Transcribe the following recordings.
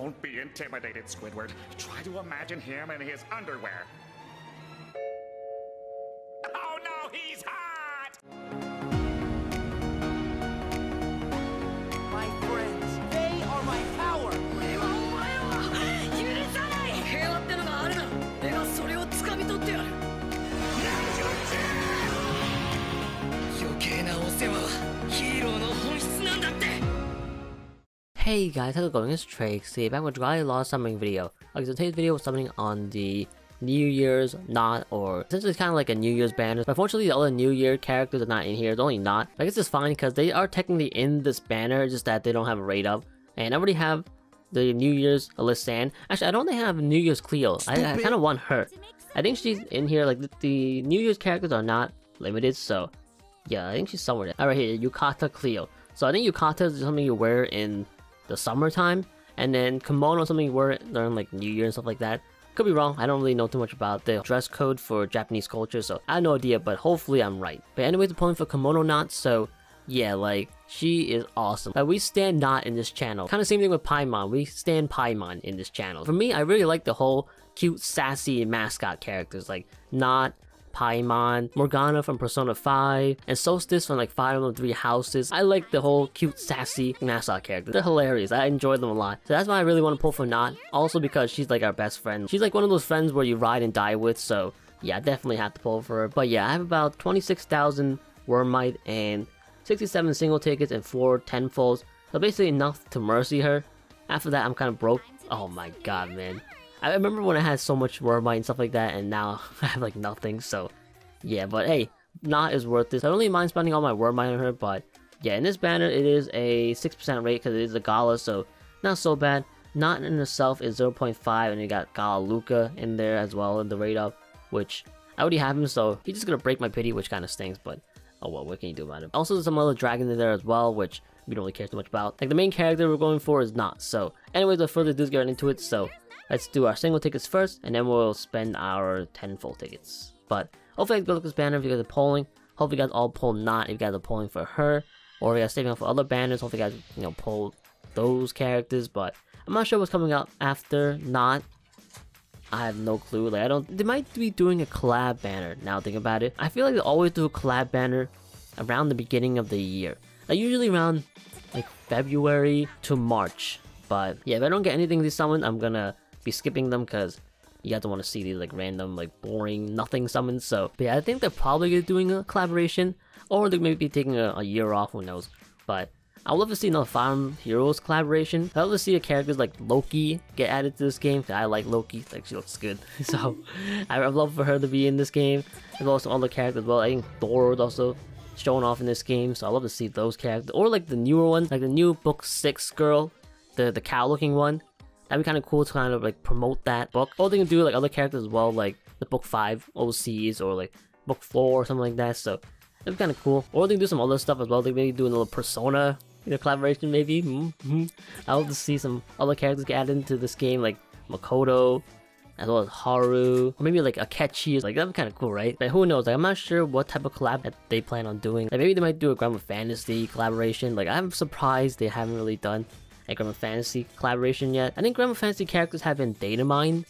Don't be intimidated, Squidward. Try to imagine him in his underwear. Oh no, he's hot! My friends, they are my power. 俺はお前を許さない平和ってのがあるなら俺がそれを掴み取ってやる余計なお世話はヒーローの本質なんだって Hey guys, how's it going? It's Tracy, back with Dragalia summoning video. Okay, so today's video was summoning on the New Year's Notte, or essentially it's kind of like a New Year's banner. But unfortunately, all the other New Year characters are not in here. It's only Notte. I guess it's fine because they are technically in this banner, just that they don't have a rate up. And I already have the New Year's Elisanne. Actually, I don't think I have New Year's Cleo. I, I kind of want her. I think she's in here. Like the, the New Year's characters are not limited, so yeah, I think she's somewhere there. Alright, here, Yukata Cleo. So I think Yukata is something you wear in the summertime, and then kimono something you wear during like New Year and stuff like that. Could be wrong, I don't really know too much about the dress code for Japanese culture, so I have no idea, but hopefully I'm right. But anyways, the point for kimono Notte, so yeah, like, she is awesome. Like, we stand Notte in this channel. Kind of same thing with Paimon, we stand Paimon in this channel. For me, I really like the whole cute, sassy mascot characters, like Notte, Paimon, Morgana from Persona 5, and Sothis from like Fire Emblem Three Houses. I like the whole cute, sassy mascot character. They're hilarious. I enjoy them a lot. So that's why I really want to pull for Notte. Also because she's like our best friend. She's like one of those friends where you ride and die with, so yeah, definitely have to pull for her. But yeah, I have about 26,000 Wyrmite and 67 single tickets and 4 tenfolds. So basically enough to mercy her. After that, I'm kind of broke. Oh my god, man. I remember when I had so much Wyrmite and stuff like that, and now I have like nothing, so yeah, but hey, Notte is worth this. I don't really mind spending all my Wyrmite on her, but yeah, in this banner, it is a 6% rate because it is a Gala, so not so bad. Notte in itself is 0.5, and you got Gala Luca in there as well in the rate up, which I already have him, so he's just gonna break my pity, which kind of stinks, but oh well, what can you do about it? Also, there's some other dragons in there as well, which we don't really care too much about. Like, the main character we're going for is Notte, so anyways, without further ado, let's get into it, so let's do our single tickets first, and then we'll spend our 10 full tickets. But hopefully you guys go look at this banner if you guys are polling. Hopefully you guys all pull Notte if you guys are polling for her. Or if you guys saving up for other banners, hopefully you guys, you know, pull those characters. But I'm not sure what's coming up after Notte. I have no clue. Like I don't they might be doing a collab banner now think about it. I feel like they always do a collab banner around the beginning of the year. Like usually around like February to March. But yeah, if I don't get anything this summon, I'm gonna be skipping them because you guys don't want to see these like random like boring nothing summons so but yeah i think they're probably doing a collaboration or they may be taking a, a year off who knows but I would love to see another Farm Heroes collaboration. I'd love to see a characters like Loki get added to this game. I like Loki, like she looks good. so I would love for her to be in this game. As some other characters as well. I think Thor would also showing off in this game. So I'd love to see those characters. Or like the newer ones, like the new book six girl, the the cow looking one. That'd be kind of cool to kind of like promote that book. Or they can do like other characters as well, like the book 5 OCs or like book 4 or something like that. So it'd be kind of cool. Or they can do some other stuff as well. They maybe do a little Persona you know, collaboration maybe. Mm -hmm. I would see some other characters get added into this game like Makoto, as well as Haru, or maybe like a Akechi. Like that'd be kind of cool, right? But who knows? Like I'm not sure what type of collab that they plan on doing. Like maybe they might do a Granblue Fantasy collaboration. Like I'm surprised they haven't really done a Granblue Fantasy collaboration yet. I think Granblue Fantasy characters have been data mined,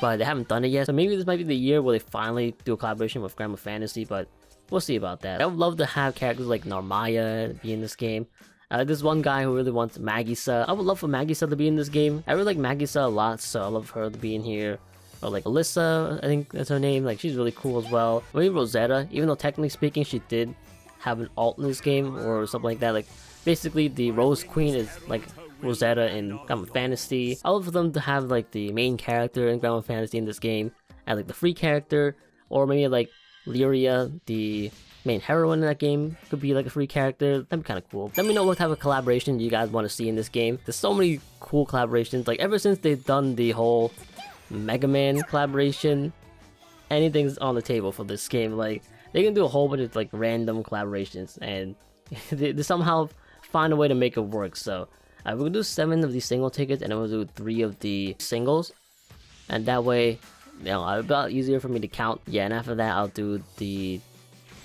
but they haven't done it yet. So maybe this might be the year where they finally do a collaboration with Granblue Fantasy, but we'll see about that. I would love to have characters like Narmaya be in this game. Uh, this one guy who really wants Magisa. I would love for Magisa to be in this game. I really like Magisa a lot, so I love her to be in here. Or like Alyssa, I think that's her name. Like she's really cool as well. Maybe Rosetta, even though technically speaking she did have an alt in this game or something like that. Like basically the Rose Queen is like Rosetta in Granblue Fantasy. I love for them to have like the main character in Granblue Fantasy in this game and like the free character or maybe like Lyria, the main heroine in that game could be like a free character. That'd be kind of cool. Let me know what type of collaboration you guys want to see in this game. There's so many cool collaborations. Like ever since they've done the whole Mega Man collaboration, anything's on the table for this game. Like they can do a whole bunch of like random collaborations and they, they somehow find a way to make it work. So uh, we're do seven of these single tickets and then we'll do three of the singles. And that way, you know, about easier for me to count. Yeah, and after that, I'll do the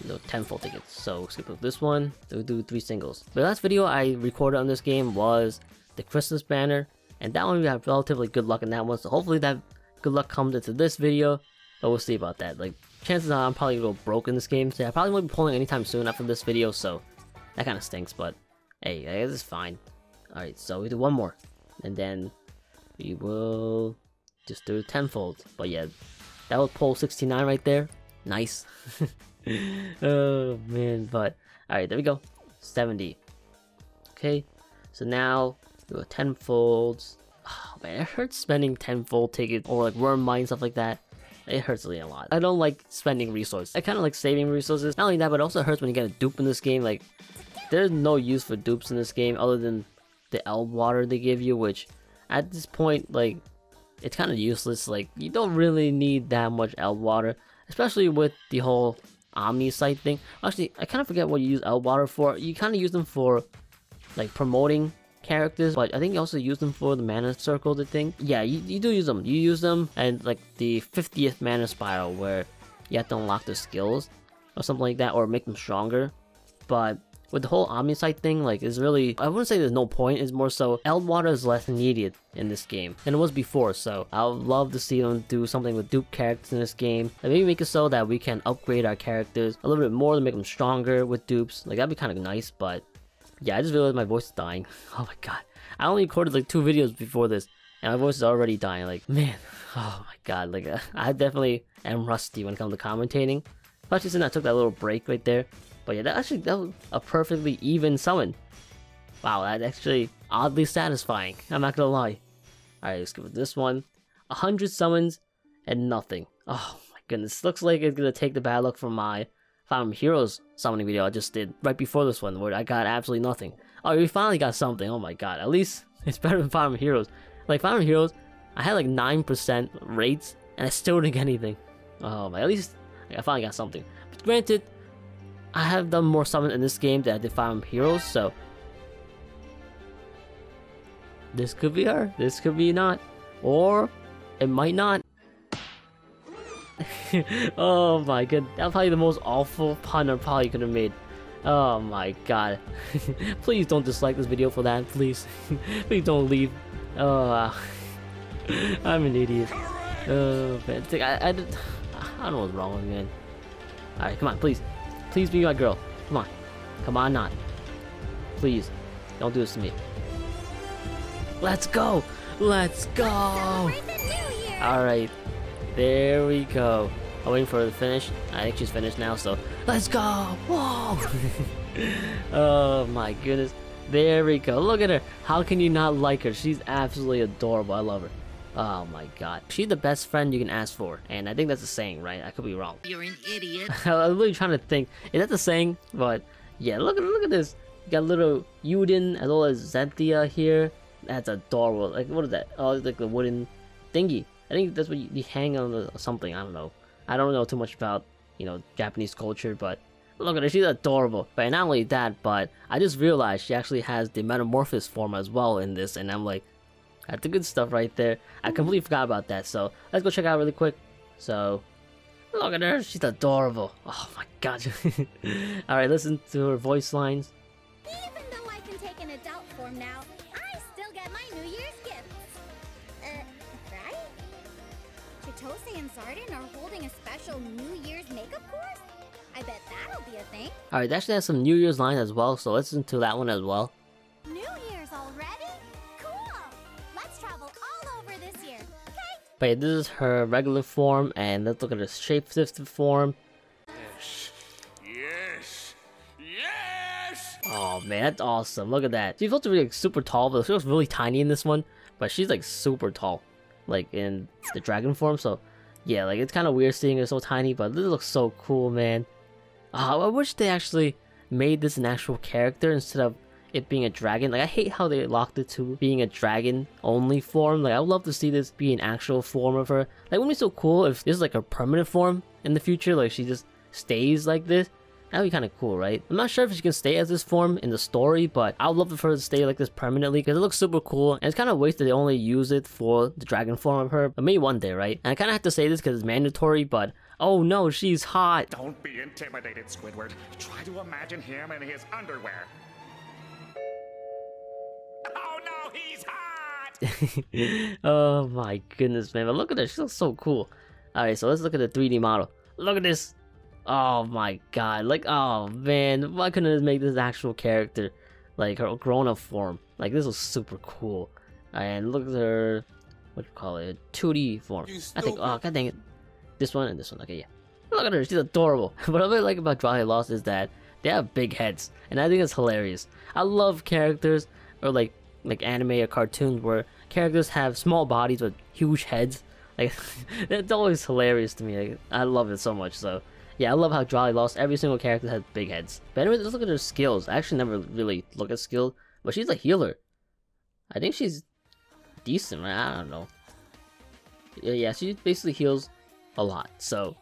you know, tenfold tickets. So skip this one, we'll do three singles. The last video I recorded on this game was the Christmas banner. And that one we have relatively good luck in that one, so hopefully that good luck comes into this video. But we'll see about that. Like, chances are I'm probably gonna go broke in this game, so I probably won't be pulling anytime soon after this video, so that kind of stinks, but hey, it's fine. Alright, so we do one more, and then we will just do tenfold. But yeah, that was pull 69 right there. Nice. oh man, but alright, there we go. 70. Okay, so now we go tenfolds. Oh man, it hurts spending tenfold tickets or like Wyrmite stuff like that. It hurts me a lot. I don't like spending resources. I kind of like saving resources. Not only that, but it also hurts when you get a dupe in this game. Like, there's no use for dupes in this game other than the Eldwater they give you, which at this point, like, it's kind of useless. Like, you don't really need that much Eldwater, especially with the whole Omnicite thing. Actually, I kind of forget what you use Eldwater for. You kind of use them for, like, promoting characters, but I think you also use them for the mana circle, the thing. Yeah, you, you do use them. You use them and like the 50th mana spiral where you have to unlock the skills or something like that or make them stronger. But with the whole Omnicite thing, like, is really, I wouldn't say there's no point, it's more so, Eldwater is less needed in this game than it was before, so I would love to see them do something with dupe characters in this game, and maybe make it so that we can upgrade our characters a little bit more to make them stronger with dupes, like, that'd be kind of nice, but yeah, I just realized my voice is dying. Oh my god. I only recorded like two videos before this, and my voice is already dying. Like, man, oh my god. Like, uh, I definitely am rusty when it comes to commentating. Especially since I took that little break right there. But yeah, that actually, that was a perfectly even summon. Wow, that's actually oddly satisfying. I'm not gonna lie. Alright, let's go with this one. A 100 summons and nothing. Oh my goodness. Looks like it's gonna take the bad luck from my Emblem Heroes summoning video I just did right before this one where I got absolutely nothing. Oh, we finally got something. Oh my god. At least it's better than Emblem Heroes. Like Emblem Heroes, I had like 9% rates and I still didn't get anything. Oh my, at least I finally got something. But granted, I have done more summons in this game than I did Emblem Heroes, so this could be her, this could be Notte, or it might not. oh my god, that's probably the most awful pun I probably could have made. Oh my god. please don't dislike this video for that, please. please don't leave. Oh, I'm an idiot. Oh I, I, I don't know what's wrong with me. Alright, come on, please. Please be my girl. Come on. Come on, Notte. Please. Don't do this to me. Let's go! Let's go! Alright. There we go. I'm waiting for her to finish. I think she's finished now, so let's go! Whoa! oh my goodness. There we go. Look at her. How can you not like her? She's absolutely adorable. I love her. Oh my god. She's the best friend you can ask for. And I think that's a saying, right? I could be wrong. You're an idiot. I'm really trying to think. Is that the saying? But yeah, look at look at this. You got little Uden as well as Zenthia here. That's adorable. Like what is that? Oh, it's like the wooden thingy. I think that's what you, you hang on the, something. I don't know. I don't know too much about you know Japanese culture, but look at her. She's adorable. But not only that, but I just realized she actually has the metamorphosis form as well in this, and I'm like, that's the good stuff right there. I completely forgot about that. So let's go check out really quick. So look at her. She's adorable. Oh my god. All right, listen to her voice lines. Even though I can take an adult form now, I still get my New Year's gifts. Uh, right? Chitose and Sardin are holding a special New Year's makeup course? I bet that'll be a thing. All right, they actually has some New Year's lines as well. So listen to that one as well. But yeah, this is her regular form, and let's look at her shapeshifted form. Yes! Yes! Yes! Oh man, that's awesome. Look at that. She's supposed to be like super tall, but she looks really tiny in this one. But she's like super tall, like in the dragon form. So yeah, like it's kind of weird seeing her so tiny, but this looks so cool, man. Uh, I wish they actually made this an actual character instead of it being a dragon. Like I hate how they locked it to being a dragon only form. Like I would love to see this be an actual form of her. Like wouldn't be so cool if this is like a permanent form in the future? Like she just stays like this. That'd be kind of cool, right? I'm not sure if she can stay as this form in the story, but I would love for her to stay like this permanently because it looks super cool. And it's kind of wasted they only use it for the dragon form of her. But maybe one day, right? And I kind of have to say this because it's mandatory, but oh no, she's hot. Don't be intimidated, Squidward. Try to imagine him in his underwear. Oh he's hot! oh my goodness, man! But look at this. she looks so cool. All right, so let's look at the 3D model. Look at this. Oh my god! Like, oh man, why couldn't it make this actual character, like her grown-up form? Like, this was super cool. And look at her, what do you call it? 2D form. I think. Oh god dang it! This one and this one. Okay, yeah. Look at her; she's adorable. what I really like about Dragalia Lost is that they have big heads, and I think it's hilarious. I love characters or like like anime or cartoons where characters have small bodies with huge heads. Like that's always hilarious to me. Like, I love it so much. So yeah, I love how Dragalia Lost every single character has big heads. But anyway, let's look at her skills. I actually never really look at skill, but she's a healer. I think she's decent, right? I don't know. Yeah, yeah, she basically heals a lot. So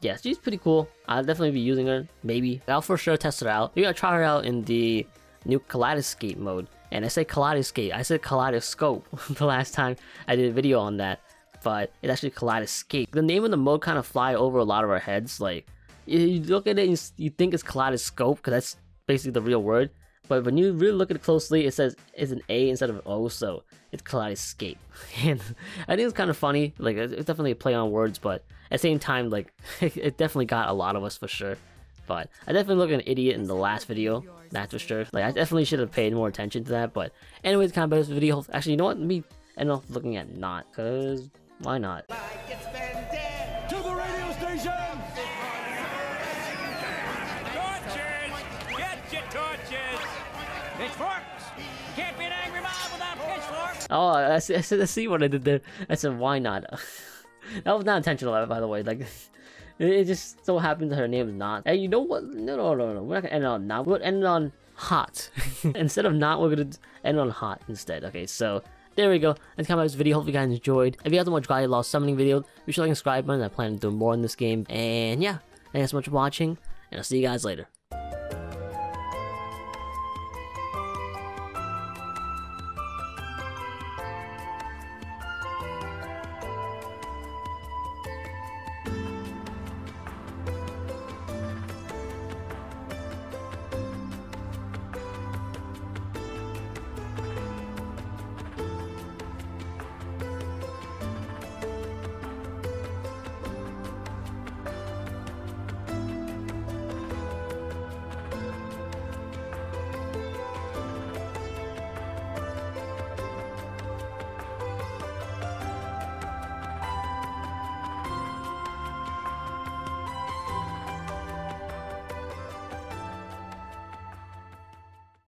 yeah, she's pretty cool. I'll definitely be using her, maybe. I'll for sure test her out. We're gonna try her out in the new Kaleidoscape mode. And I say Kaleidoscape, I said Kaleidoscope the last time I did a video on that. But it's actually Kaleidoscape. The name of the mode kind of fly over a lot of our heads. Like, you look at it and you think it's Kaleidoscope, because that's basically the real word. But when you really look at it closely, it says it's an A instead of an O, so it's Kaleidoscape. And I think it's kind of funny. Like, it's definitely a play on words, but at the same time, like, it definitely got a lot of us for sure. But I definitely looked like an idiot in the last video, that's for sure. Like, I definitely should have paid more attention to that, but anyways, of better video. Actually, you know what? Let me end off looking at Notte, because why not? Oh, I see, I see what I did there. I said, why not? that was not intentional, by the way. Like, it just so happens that her name is Notte. And you know what? No, no, no, no. We're not gonna end it on Notte. We're gonna end it on hot. instead of Notte, we're gonna end on hot instead. Okay, so there we go. That's kind of this video. Hope you guys enjoyed. If you guys want to watch Lost Summoning video, be sure to like and subscribe button. I plan to do more in this game. And yeah, thanks so much for watching, and I'll see you guys later.